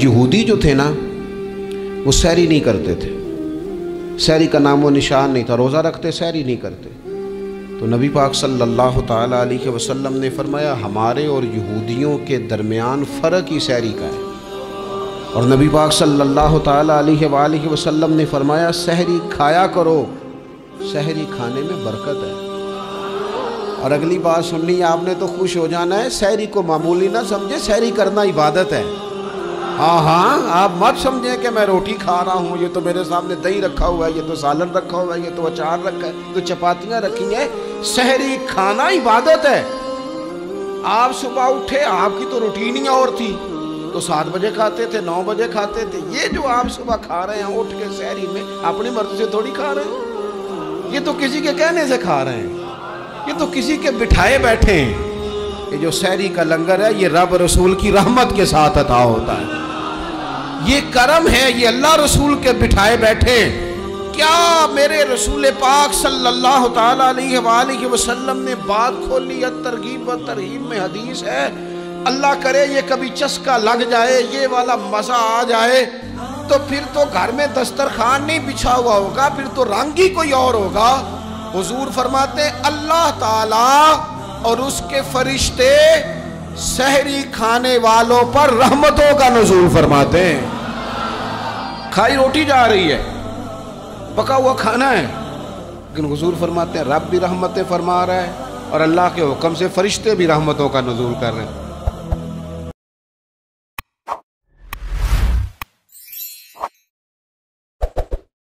यहूदी जो थे ना, वो सैरी नहीं करते थे। सैरी का नाम व निशान नहीं था, रोज़ा रखते, सैरी नहीं करते। तो नबी पाक सल्लल्लाहु अलैहि वसल्लम ने फरमाया, हमारे और यहूदियों के दरमियान फ़र्क ही सैरी का है। और नबी पाक सल्लल्लाहु अलैहि वसल्लम ने फरमाया सहरी खाया करो सहरी खाने में बरकत है। और अगली बात सुननी, आपने तो खुश हो जाना है सहरी को मामूली ना समझे सहरी करना इबादत है। हाँ हाँ आप मत समझें कि मैं रोटी खा रहा हूँ। ये तो मेरे सामने दही रखा हुआ है, ये तो सालन रखा हुआ है, ये तो अचार रखा है तो चपातियाँ रखी हैं। शहरी खाना इबादत है। आप सुबह उठे, आपकी तो रूटीन ही और थी। तो सात बजे खाते थे, नौ बजे खाते थे। ये जो आप सुबह खा रहे हैं, उठ के शहरी में, अपनी मर्ज़ी से थोड़ी खा रहे हैं। ये तो किसी के कहने से खा रहे हैं। ये तो किसी के बिठाए बैठे हैं। ये जो शहरी का लंगर है, ये रब रसूल की रहमत के साथ अता होता है। ये करम है, ये अल्लाह रसूल के बिठाए बैठे। क्या मेरे रसूल पाक सल्लल्लाहु अलैहि वसल्लम ने बात खोली है तरगीब व तरहीब में हदीस है? अल्लाह करे ये कभी चस्का लग जाए, ये वाला मज़ा आ जाए तो फिर तो घर में दस्तरखान नहीं बिछा हुआ होगा, फिर तो रंग ही कोई और होगा। हुजूर फरमाते, अल्लाह ताला और उसके फरिश्ते सहरी खाने वालों पर रहमतों का नजूल फरमाते हैं। खाई रोटी जा रही है, पका हुआ खाना है। लेकिन हजूर फरमाते हैं, रब भी रहमतें फरमा रहा है और अल्लाह के हुक्म से फरिश्ते भी रहमतों का नजूल कर रहे हैं।